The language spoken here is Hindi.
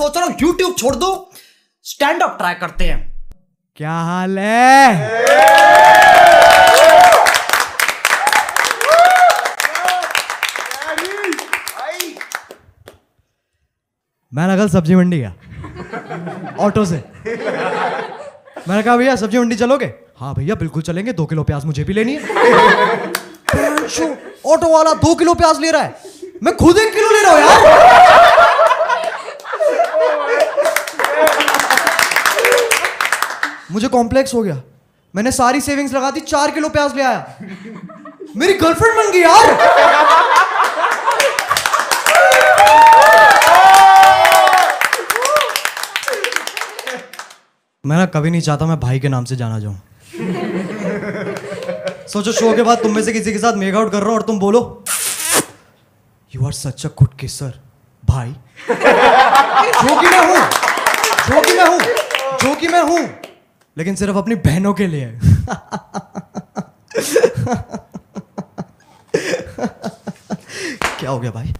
सोच रहा हूँ यूट्यूब छोड़ दो स्टैंड अप ट्राई करते हैं। क्या हाल है? मैं ना कल सब्ज़ी मंडी गया ऑटो से। मैंने कहा, भैया, सब्ज़ी मंडी चलोगे? हाँ भैया, बिल्कुल चलेंगे, दो किलो प्याज मुझे भी लेनी है। ऑटो वाला दो किलो प्याज ले रहा है। मैं खुद एक किलो ले रहा हूँ यार मुझे कॉम्प्लेक्स हो गया। मैंने सारी सेविंग्स लगा दी, चार किलो प्याज ले आया। मेरी गर्लफ्रेंड बन गई यार। मैं ना कभी नहीं चाहता मैं भाई के नाम से जाना जाऊँ। सोचो शो के बाद तुम में से किसी के साथ मेक आउट कर रहा हूँ और तुम बोलो you are such a good kisser भाई। जो कि मैं हूँ, जो कि मैं हूँ, जो कि मैं हूँ। लेकिन सिर्फ़ अपनी बहनों के लिए। क्या हो गया भाई?